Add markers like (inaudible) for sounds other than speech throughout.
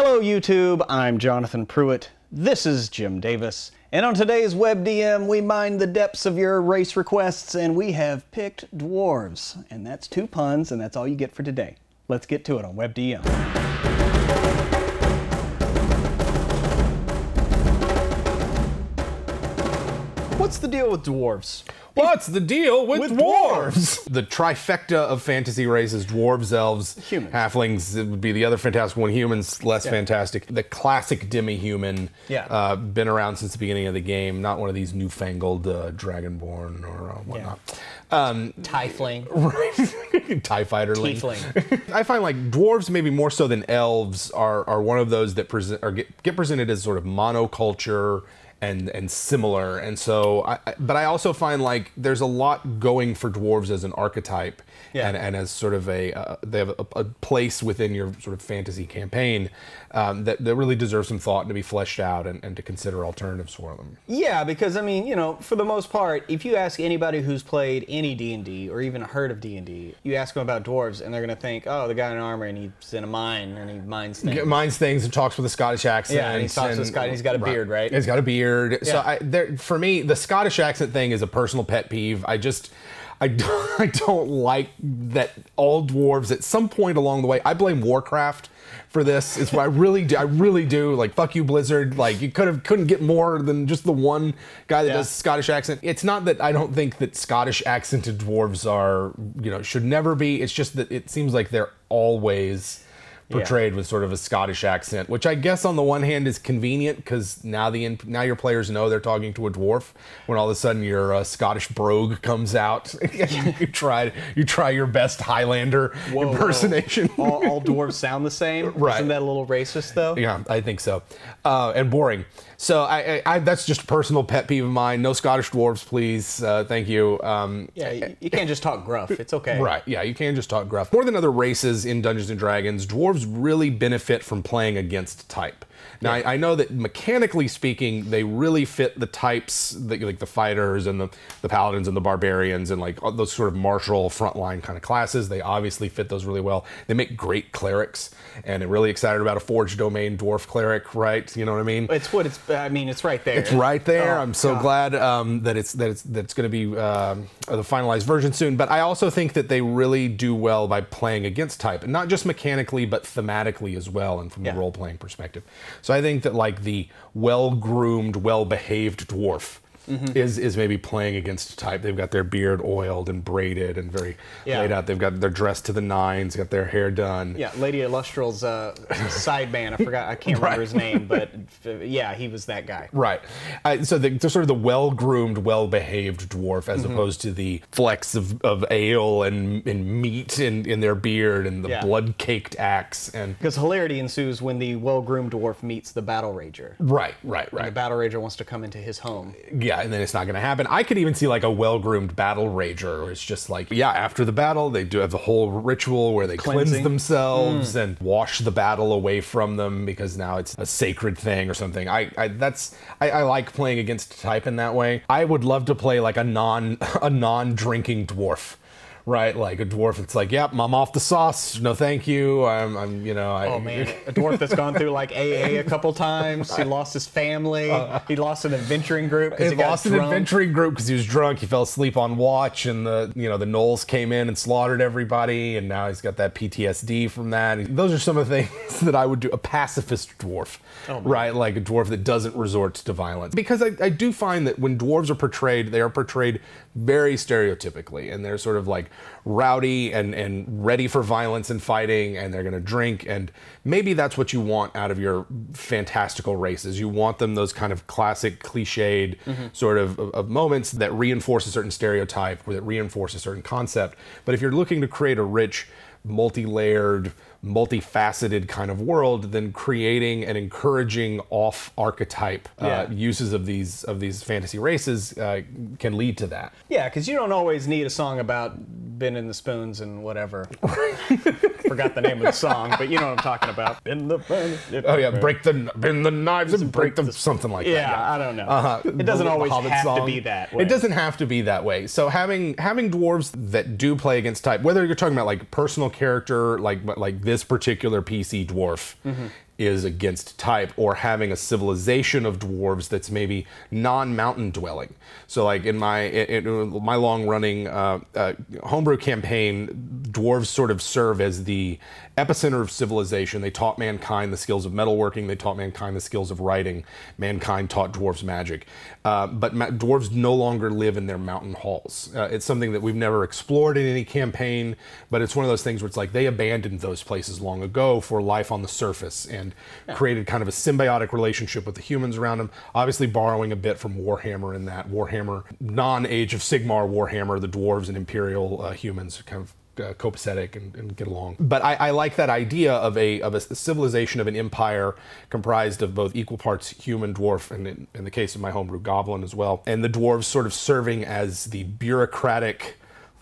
Hello, YouTube. I'm Jonathan Pruitt. This is Jim Davis. And on today's WebDM, we mine the depths of your race requests and we have picked dwarves. And that's two puns, and that's all you get for today. Let's get to it on WebDM. What's the deal with dwarves? What's the deal with, With dwarves? the trifecta of fantasy races: dwarves, elves, Humans. halflings. It would be the other fantastic one. Humans, less fantastic. The classic demi-human. Yeah. Uh, been around since the beginning of the game. Not one of these newfangled uh, dragonborn or uh, whatnot. Um, Tiefling. (laughs) Tie fighter Tiefling. (laughs) I find like dwarves, maybe more so than elves, are are one of those that present or get, get presented as sort of monoculture and and similar. And so, I, but I also find like there's a lot going for dwarves as an archetype. Yeah. And, and as sort of a, uh, they have a, a place within your sort of fantasy campaign um, that, that really deserves some thought and to be fleshed out and, and to consider alternatives for them. Yeah, because I mean, you know, for the most part, if you ask anybody who's played any D and D or even heard of D and D, you ask them about dwarves, and they're gonna think, oh, the guy in armor and he's in a mine and he mines things. Minds things and talks with a Scottish accent. Yeah, and he talks with Scott- and he's got a beard, right? He's got a beard. So Yeah. I, there, for me, the Scottish accent thing is a personal pet peeve. I just, I (laughs) don't, I don't like that all dwarves at some point along the way. I blame Warcraft for this. It's what I really do. I really do. Like fuck you, Blizzard. Like you could have couldn't get more than just the one guy that Yeah. does Scottish accent. It's not that I don't think that Scottish accented dwarves are, you know, should never be. It's just that it seems like they're always portrayed with sort of a Scottish accent, which I guess on the one hand is convenient because now the now your players know they're talking to a dwarf. When all of a sudden your uh, Scottish brogue comes out, (laughs) you try you try your best Highlander Whoa, whoa. impersonation. (laughs) all, all dwarves sound the same. (laughs) Right. Isn't that a little racist though? Yeah, I think so, uh, and boring. So I, I, I that's just a personal pet peeve of mine. No Scottish dwarves, please. Uh, thank you. Um, Yeah, you, you can't just talk gruff. It's okay. Right, yeah, you can just talk gruff. More than other races in Dungeons and Dragons, dwarves really benefit from playing against type. Now, I, I know that mechanically speaking, they really fit the types, the, like the fighters and the, the paladins and the barbarians and like those sort of martial frontline kind of classes. They obviously fit those really well. They make great clerics, and I'm really excited about a Forge Domain dwarf cleric, right? You know what I mean? It's what it's. I mean, it's right there. It's right there. Oh, I'm so God. glad um, that it's that it's that it's going to be um, the finalized version soon. But I also think that they really do well by playing against type, and not just mechanically, but thematically as well, and from Yeah. a role playing perspective. So I think that like the well groomed, well behaved dwarf. Mm-hmm. Is, is maybe playing against type. They've got their beard oiled and braided and very Yeah. laid out. They've got their dressed to the nines, got their hair done. Yeah, Lady Illustral's uh, side man. I forgot. I can't remember (laughs) his name, but yeah, he was that guy. Right. Uh, so the, they're sort of the well-groomed, well-behaved dwarf, as Mm-hmm. opposed to the flecks of, of ale and, and meat in, in their beard and the Yeah. blood-caked axe and. Because hilarity ensues when the well-groomed dwarf meets the battle rager. Right, right, right. The battle rager wants to come into his home. Yeah, and then it's not going to happen. I could even see like a well-groomed battle rager, where it's just like, yeah, after the battle, they do have the whole ritual where they Cleansing. cleanse themselves hmm. and wash the battle away from them because now it's a sacred thing or something. I, I that's I, I like playing against type in that way. I would love to play like a non (laughs) a non-drinking dwarf. Right, like a dwarf that's like, yep, I'm off the sauce. No, thank you. I'm, I'm you know, I, Oh man, (laughs) a dwarf that's gone through like AA a couple times. He lost his family. Uh, he lost an adventuring group because He he, lost an adventuring group because he was drunk. He fell asleep on watch, and the you know the gnolls came in and slaughtered everybody, and now he's got that PTSD from that. Those are some of the (laughs) things that I would do. A pacifist dwarf, Oh, right? Like a dwarf that doesn't resort to violence. Because I, I do find that when dwarves are portrayed, they are portrayed very stereotypically, and they're sort of like rowdy and and ready for violence and fighting, and they're going to drink, and maybe that's what you want out of your fantastical races. You want them those kind of classic, cliched mm-hmm. sort of, of, of moments that reinforce a certain stereotype or that reinforce a certain concept. But if you're looking to create a rich, multi-layered, multifaceted kind of world, then creating and encouraging off archetype uh, Yeah. uses of these of these fantasy races uh, can lead to that. Yeah, because you don't always need a song about bending the spoons and whatever. (laughs) Forgot the name of the song, but you know what I'm talking about. Bend the Oh yeah, break the bend the knives and break them, something like that. Yeah, I don't know. Uh-huh. It doesn't The always have to be that way. It doesn't have to be that way. So having having dwarves that do play against type, whether you're talking about like personal character, like like this particular PC dwarf, Mm-hmm. Is against type or having a civilization of dwarves that's maybe non-mountain dwelling. So like in my in, my long-running uh, uh, homebrew campaign, dwarves sort of serve as the epicenter of civilization. They taught mankind the skills of metalworking. They taught mankind the skills of writing. Mankind taught dwarves magic. Uh, but ma- dwarves no longer live in their mountain halls. Uh, it's something that we've never explored in any campaign, but it's one of those things where it's like they abandoned those places long ago for life on the surface and yeah. created kind of a symbiotic relationship with the humans around them. Obviously, borrowing a bit from Warhammer in that Warhammer, non Age of Sigmar Warhammer, the dwarves and Imperial uh, humans kind of uh, copacetic and, and, get along. But I, I, like that idea of a of a civilization of an empire comprised of both equal parts human, dwarf, and in, in the case of my homebrew, goblin as well, and the dwarves sort of serving as the bureaucratic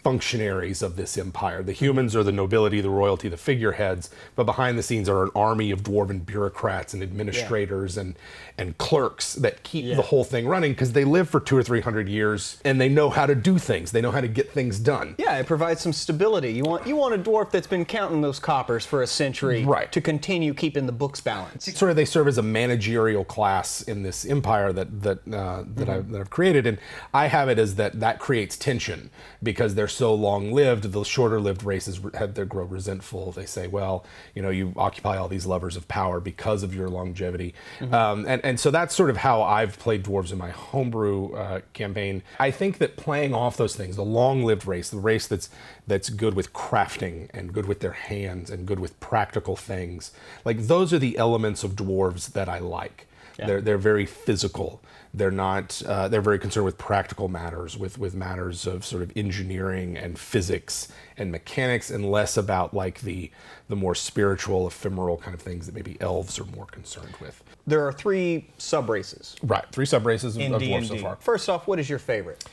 functionaries of this empire. The humans are the nobility, the royalty, the figureheads, but behind the scenes are an army of dwarven bureaucrats and administrators yeah. and and clerks that keep yeah. the whole thing running because they live for two or three hundred years and they know how to do things. They know how to get things done. Yeah, it provides some stability. You want you want a dwarf that's been counting those coppers for a century right. to continue keeping the books balanced. Sort of, they serve as a managerial class in this empire that that uh, that, mm-hmm. I've, that I've created, and I have it as that that creates tension because they're so long lived, the shorter lived races have they grow resentful. They say, well, you know, you occupy all these levers of power because of your longevity. Mm-hmm. Um, and, and so that's sort of how I've played dwarves in my homebrew uh, campaign. I think that playing off those things, the long lived race, the race that's that's good with crafting and good with their hands and good with practical things, like those are the elements of dwarves that I like. Yeah. They're they're very physical. They're not. Uh, they're very concerned with practical matters, with with matters of sort of engineering and physics and mechanics, and less about like the the more spiritual, ephemeral kind of things that maybe elves are more concerned with. There are three sub races. Right, three sub races of, of dwarves so far. First off, what is your favorite?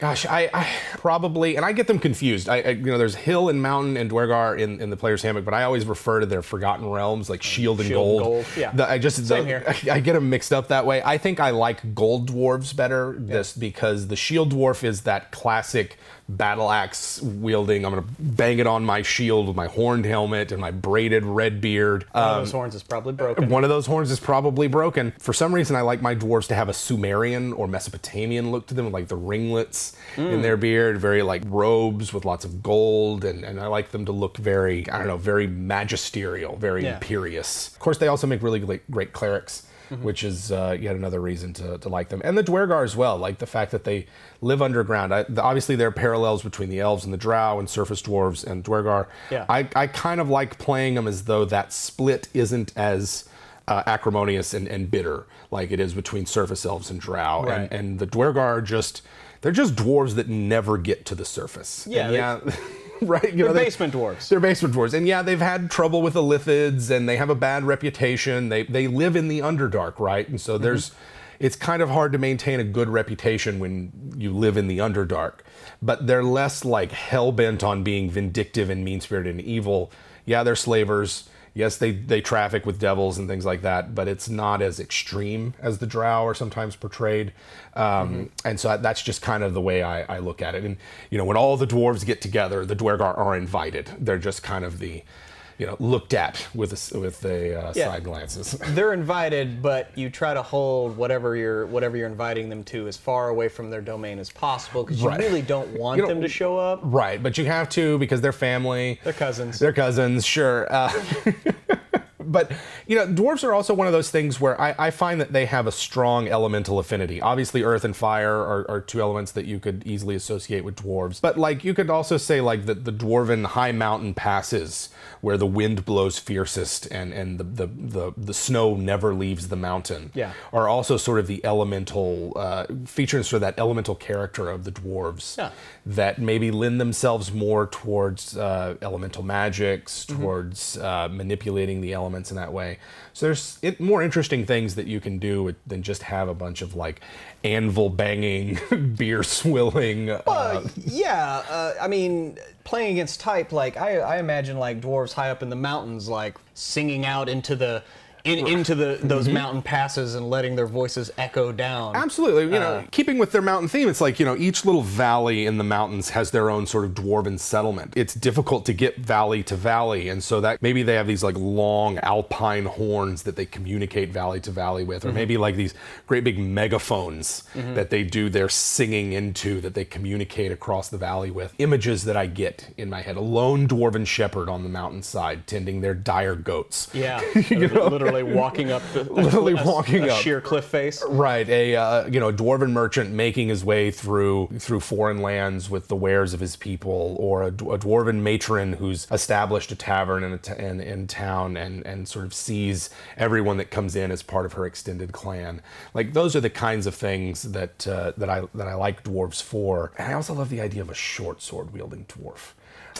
Gosh, I, I, probably, and I get them confused. I, I, you know, there's hill and mountain and Duergar in, in the player's handbook, but I always refer to their forgotten realms like shield and shield gold. gold. Yeah, the, I just Same the, here. I, (laughs) I, get them mixed up that way. I think I like gold dwarves better, yeah. this because the shield dwarf is that classic battle axe wielding. I'm gonna bang it on my shield with my horned helmet and my braided red beard. One um, of those horns is probably broken. One of those horns is probably broken. For some reason, I like my dwarves to have a Sumerian or Mesopotamian look to them, like the ringlets mm. in their beard, very like robes with lots of gold, and, and I like them to look very, I don't know, very magisterial, very yeah. imperious. Of course, they also make really great, great clerics mm-hmm. which is uh, yet another reason to, to like them. And the Duergar as well, like the fact that they live underground. I, the, obviously, there are parallels between the elves and the drow and surface dwarves and Duergar. Yeah. I, I kind of like playing them as though that split isn't as uh, acrimonious and, and bitter like it is between surface elves and drow. Right. And, and the Duergar are just, they're just dwarves that never get to the surface. Yeah. Yeah. (laughs) (laughs) right? You they're know, basement dwarves. They're basement dwarves, and yeah, they've had trouble with the lithids, and they have a bad reputation. They they live in the Underdark, right? And so there's, mm-hmm. it's kind of hard to maintain a good reputation when you live in the Underdark. But they're less like hell bent on being vindictive and mean spirited and evil. Yeah, they're slavers yes, they, they traffic with devils and things like that, but it's not as extreme as the drow are sometimes portrayed. Um, mm-hmm. And so that's just kind of the way I, I, look at it. And, you know, when all the dwarves get together, the Duergar are invited. They're just kind of the, you know looked at with a, with the uh, yeah. side glances. (laughs) They're invited, but you try to hold whatever you're whatever you're inviting them to as far away from their domain as possible because right. you really don't want them to show up. Right, but you have to because they're family. They're cousins. They're cousins, sure. Uh, (laughs) but you know, dwarves are also one of those things where I, I, find that they have a strong elemental affinity. Obviously, earth and fire are, are, two elements that you could easily associate with dwarves. But like you could also say like that the dwarven high mountain passes where the wind blows fiercest and and the the the, the snow never leaves the mountain. Yeah. are also sort of the elemental uh, features for that elemental character of the dwarves. Yeah. that maybe lend themselves more towards uh, elemental magics, mm-hmm. towards uh, manipulating the elements in that way. So there's it, more interesting things that you can do than just have a bunch of like anvil banging, (laughs) beer swilling. Uh, yeah, uh, I mean, playing against type, like I, I imagine like dwarves high up in the mountains, like singing out into the in, into the those mm-hmm. mountain passes and letting their voices echo down. Absolutely. You know, uh, keeping with their mountain theme, it's like, you know, each little valley in the mountains has their own sort of dwarven settlement. It's difficult to get valley to valley. And so that maybe they have these like long alpine horns that they communicate valley to valley with, or mm-hmm. maybe like these great big megaphones mm-hmm. that they do their singing into that they communicate across the valley with. Images that I get in my head. A lone dwarven shepherd on the mountainside tending their dire goats. Yeah, (laughs) literally walking up, the, (laughs) Literally a- walking a up. sheer cliff face. Right, a uh, you know a dwarven merchant making his way through through foreign lands with the wares of his people, or a dwarven matron who's established a tavern in, a t- in in town and and sort of sees everyone that comes in as part of her extended clan. Like those are the kinds of things that uh, that I that I like dwarves for. And I also love the idea of a short sword wielding dwarf.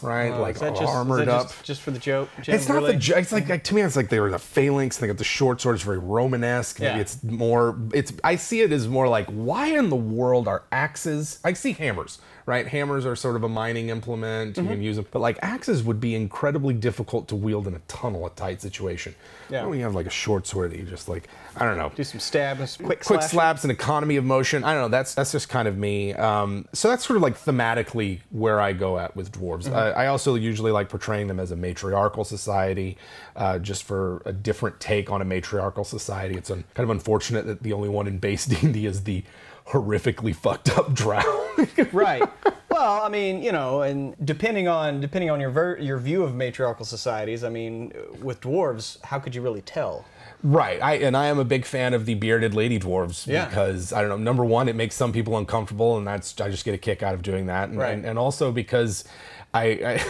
Right, oh, like Is that just, armored up. just, just for the joke? Jim, It's not really? the. jo- It's like, like to me, it's like they were the phalanx. They got the short sword. It's very Romanesque. Maybe Yeah. it's more. It's. I see it as more like why in the world are axes? I see hammers. Right, hammers are sort of a mining implement. You Mm-hmm. can use them, but like axes would be incredibly difficult to wield in a tunnel, a tight situation. Yeah. When you have like a short sword that you just like, I don't know, Do some stabs, quick, quick slaps and economy of motion. I don't know. That's that's just kind of me. Um, so that's sort of like thematically where I go at with dwarves. Mm-hmm. I, I also usually like portraying them as a matriarchal society, uh, just for a different take on a matriarchal society. It's un- kind of unfortunate that the only one in base (laughs) D&D is the horrifically fucked up drow. (laughs) right. Well, I mean, you know, and depending on depending on your ver- your view of matriarchal societies, I mean, with dwarves, how could you really tell? Right. I and I am a big fan of the bearded lady dwarves Yeah. because I don't know. Number one, it makes some people uncomfortable, and that's I just get a kick out of doing that, and, Right. and, and also because I,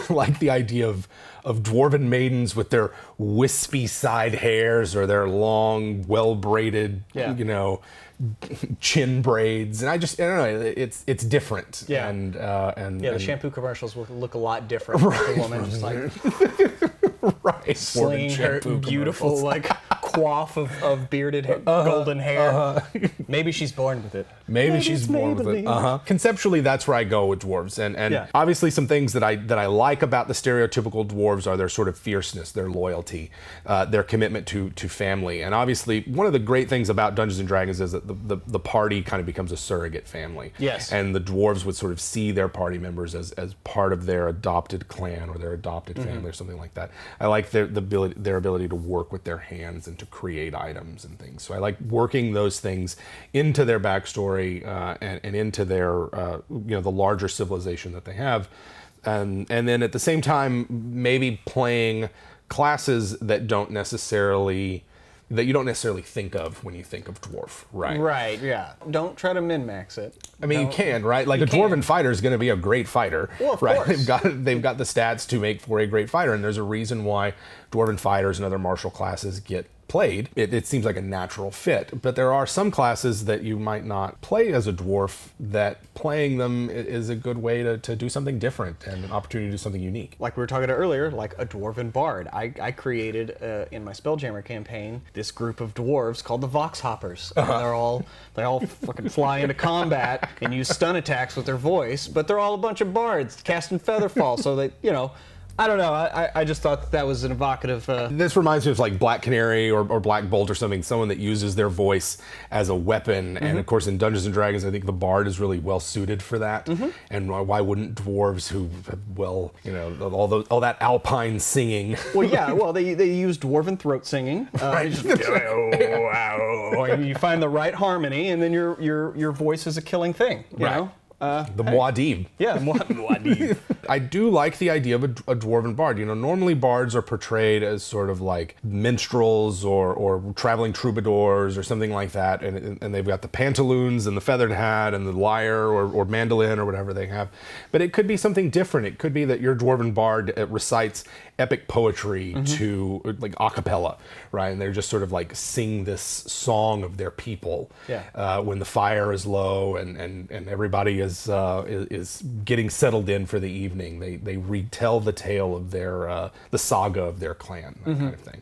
I (laughs) like the idea of of dwarven maidens with their wispy side hairs or their long, well braided, Yeah. you know, chin braids, and I just I don't know. It's it's different. Yeah. And uh, and Yeah, the and- shampoo commercials will look a lot different. (laughs) With the woman just like (laughs) right. slinging her beautiful like (laughs) coif of, of bearded ha- golden hair. (laughs) Maybe she's born with it. Maybe, Maybe she's it's born with it. Uh-huh. Conceptually, that's where I go with dwarves, and and Yeah. obviously some things that I that I like about the stereotypical dwarves are their sort of fierceness, their loyalty, uh, their commitment to to family, and obviously one of the great things about Dungeons and Dragons is that the, the, the party kind of becomes a surrogate family. Yes. and the dwarves would sort of see their party members as as part of their adopted clan or their adopted Mm-hmm. family or something like that. I like their the ability their ability to work with their hands and to create items and things. So I like working those things into their backstory uh, and, and into their uh, you know the larger civilization that they have, and and then at the same time maybe playing classes that don't necessarily that you don't necessarily think of when you think of dwarf, right? Right, yeah. Don't try to min max it. I mean, you can, right? Like a can. dwarven fighter is going to be a great fighter, Well, right? (laughs) course. They've got they've got the stats to make for a great fighter, and there's a reason why dwarven fighters and other martial classes get played. It, it seems like a natural fit, but there are some classes that you might not play as a dwarf. That playing them is a good way to, to do something different and an opportunity to do something unique. like we were talking about earlier, like a dwarven bard. I, I created uh, in my Spelljammer campaign this group of dwarves called the Vox Hoppers. (laughs) And they're all they all fucking fly into combat and use stun attacks with their voice, but they're all a bunch of bards casting Featherfall. so they, you know, I don't know. I, I- just thought that was an evocative. Uh, This reminds me of like Black Canary or, or Black Bolt or something, someone that uses their voice as a weapon. And of course, in Dungeons and Dragons, I think the Bard is really well suited for that. And why, why wouldn't dwarves who well, you know, all, those, all that alpine singing? (laughs) well, yeah. Well, they, they use dwarven throat singing. Uh, you, just- (laughs) you find the right harmony, and then your your your voice is a killing thing. You Right. know. Uh, the Muad'Dib. yeah. (laughs) Muad'Dib. I do like the idea of a, a dwarven bard. You know, normally bards are portrayed as sort of like minstrels or, or traveling troubadours or something like that, and, and they've got the pantaloons and the feathered hat and the lyre or, or mandolin or whatever they have. But it could be something different. It could be that your dwarven bard uh, recites epic poetry to uh, like a cappella, right? And they're just sort of like sing this song of their people Yeah. uh, when the fire is low and, and, and everybody is, uh, is is getting settled in for the evening. They they retell the tale of their uh, the saga of their clan, that kind of thing.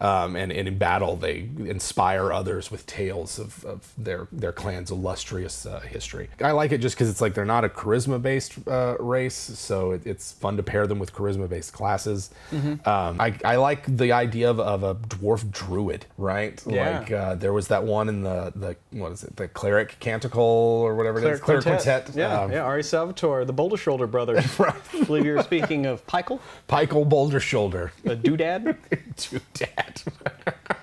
Um, and, and in battle, they inspire others with tales of, of their their clan's illustrious uh, history. I like it just because it's like they're not a charisma based uh, race, so it, it's fun to pair them with charisma based classes. Um, I, I like the idea of, of a dwarf druid, right? Yeah. Like uh, there was that one in the the what is it, the cleric canticle or whatever it is, cleric quintet. Yeah, um, yeah. R.A. Salvatore, the Bouldershoulder brothers. (laughs) Right. I believe you're speaking of Pikel, Pikel Bouldershoulder. a doodad. (laughs) to dad. (laughs)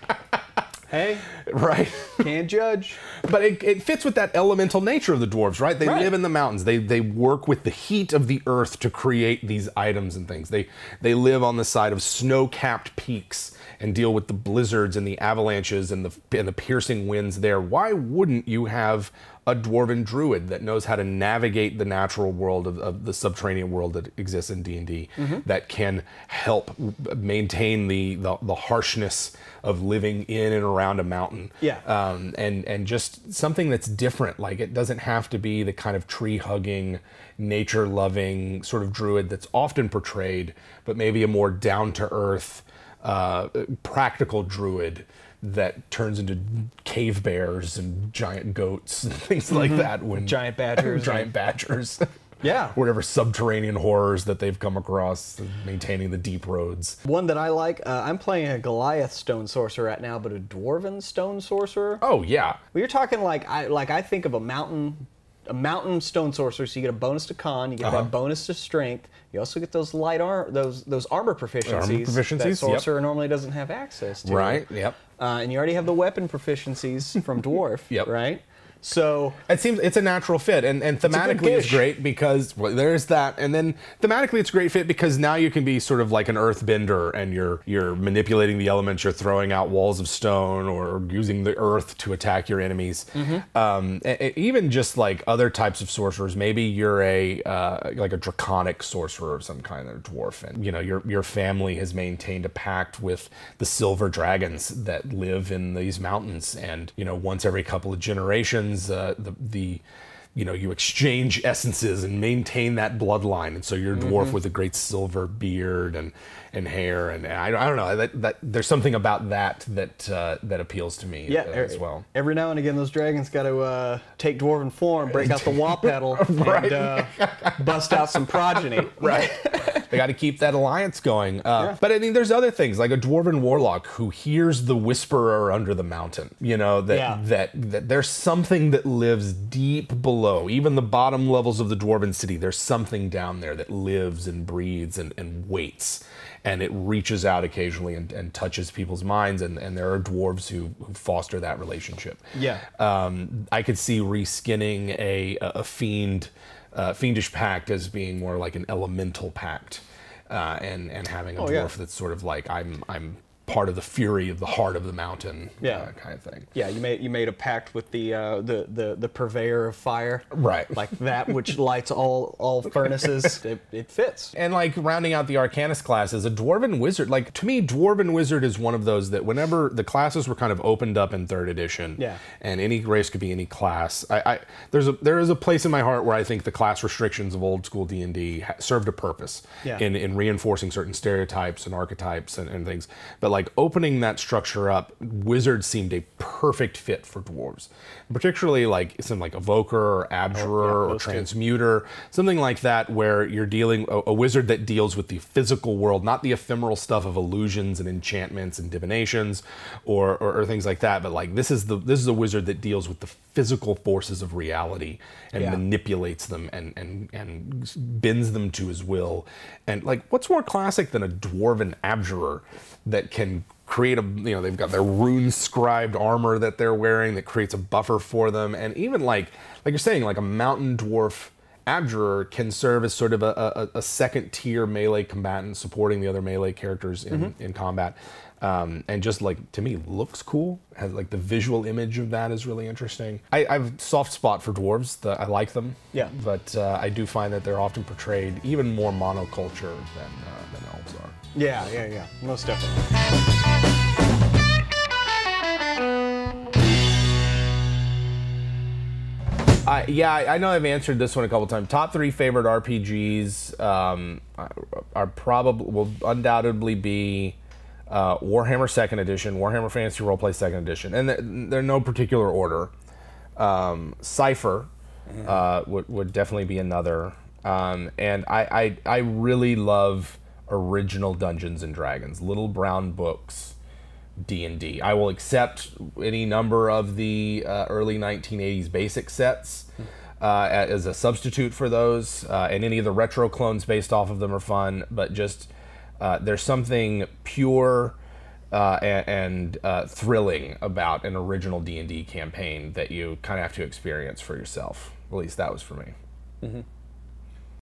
hey, right? can't judge. But it, it fits with that elemental nature of the dwarves, right? They Right. live in the mountains. They they work with the heat of the earth to create these items and things. They they live on the side of snow-capped peaks and deal with the blizzards and the avalanches and the and the piercing winds there. Why wouldn't you have a dwarven druid that knows how to navigate the natural world of, of the subterranean world that exists in D&D that can help maintain the, the the harshness of living in and around a mountain Yeah. um, and and just something that's different. Like it doesn't have to be the kind of tree hugging, nature loving sort of druid that's often portrayed, but maybe a more down to earth, uh, practical druid that turns into cave bears and giant goats and (laughs) things like that. When Giant badgers. (laughs) giant badgers. (laughs) Yeah. Whatever subterranean horrors that they've come across, maintaining the deep roads. One that I like, uh, I'm playing a Goliath stone sorcerer right now, but a dwarven stone sorcerer. Oh yeah, Well, you're talking like I like I think of a mountain, a mountain stone sorcerer. So you get a bonus to con, you get Uh-huh. that bonus to strength. You also get those light arm, those those armor proficiencies, proficiencies, that yep. sorcerer normally doesn't have access to. right. Yep. Uh, and you already have the weapon proficiencies from (laughs) dwarf. Yep. Right. So It seems it's a natural fit, and, and thematically it's dish. great because well, there's that, and then thematically it's a great fit because now you can be sort of like an earthbender, and you're you're manipulating the elements, you're throwing out walls of stone or using the earth to attack your enemies. Mm-hmm. Um, even just like other types of sorcerers, maybe you're a uh, like a draconic sorcerer of some kind, or dwarf, and you know your your family has maintained a pact with the silver dragons that live in these mountains, and you know once every couple of generations, uh, the the you know you exchange essences and maintain that bloodline, and so you're a dwarf with a great silver beard and and hair, and I, I don't know that, that there's something about that that uh, that appeals to me yeah, uh, e- as well. Every now and again, those dragons got to uh, take dwarven form, break out the wah (laughs) pedal, and uh, bust out some progeny. (laughs) right? (laughs) they got to keep that alliance going. Uh, But I mean, there's other things like a dwarven warlock who hears the whisperer under the mountain. You know that Yeah. that that there's something that lives deep below, even the bottom levels of the dwarven city. There's something down there that lives and breathes and, and waits. And it reaches out occasionally and, and touches people's minds, and, and there are dwarves who, who foster that relationship. Yeah. Um, I could see reskinning a a fiend, uh, fiendish pact as being more like an elemental pact, uh, and and having a Oh, dwarf yeah. that's sort of like I'm I'm part of the fury of the heart of the mountain, Yeah. uh, kind of thing. Yeah, you made you made a pact with the uh, the, the the purveyor of fire, Right. Like that which (laughs) lights all all furnaces. (laughs) it, it fits. And like rounding out the Arcanist class is a Dwarven Wizard. Like to me, Dwarven Wizard is one of those that whenever the classes were kind of opened up in third edition, Yeah. and any race could be any class. I, I there's a there is a place in my heart where I think the class restrictions of old school D and D served a purpose Yeah. in in reinforcing certain stereotypes and archetypes and, and things. But like opening that structure up, wizards seemed a perfect fit for dwarves, particularly like some like evoker or abjurer oh, or those two. transmuter, something like that, where you're dealing a, a wizard that deals with the physical world, not the ephemeral stuff of illusions and enchantments and divinations, or, or, or things like that. But like this is the this is a wizard that deals with the physical forces of reality and Yeah. manipulates them and and and bends them to his will. And like, what's more classic than a dwarven abjurer that can create a you know they've got their rune scribed armor that they're wearing that creates a buffer for them and even like like you're saying like a mountain dwarf abjurer can serve as sort of a, a, a second tier melee combatant supporting the other melee characters in, in combat um, and just like to me looks cool has like the visual image of that is really interesting i, I have soft spot for dwarves the, i like them Yeah. but uh, i do find that they're often portrayed even more monoculture than, uh, than elves are Yeah, yeah, yeah. Most definitely. I, yeah, I know I've answered this one a couple times. Top three favorite RPGs um, are- probably will undoubtedly be uh, Warhammer Second Edition, Warhammer Fantasy Roleplay Second Edition, and they're, they're no particular order. Um, Cypher uh, would would definitely be another, um, and I, I I really love original Dungeons and Dragons, little brown books. D&D. I will accept any number of the uh, early 1980s basic sets uh, as a substitute for those, uh, and any of the retro clones based off of them are fun. But just uh, there's something pure uh, and, uh, thrilling about an original D&D campaign that you kind of have to experience for yourself. At least that was for me.